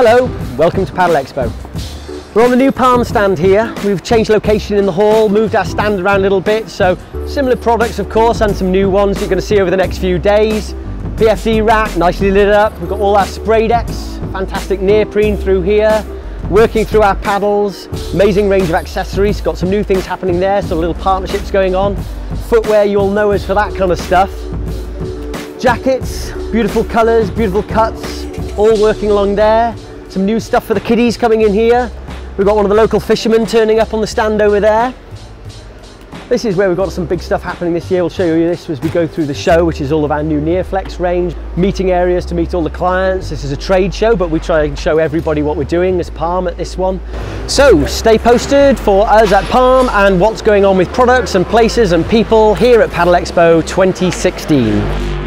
Hello, welcome to Paddle Expo. We're on the new Palm stand here. We've changed location in the hall, moved our stand around a little bit, so similar products of course and some new ones you're going to see over the next few days. PFD rack, nicely lit up. We've got all our spray decks, fantastic neoprene through here. Working through our paddles, amazing range of accessories. Got some new things happening there, so little partnerships going on. Footwear, you'll know us for that kind of stuff. Jackets, beautiful colours, beautiful cuts, all working along there. Some new stuff for the kiddies coming in here. We've got one of the local fishermen turning up on the stand over there. This is where we've got some big stuff happening this year. We'll show you this as we go through the show, which is all of our new Neoflex range. Meeting areas to meet all the clients. This is a trade show, but we try and show everybody what we're doing as Palm at this one. So stay posted for us at Palm and what's going on with products and places and people here at Paddle Expo 2016.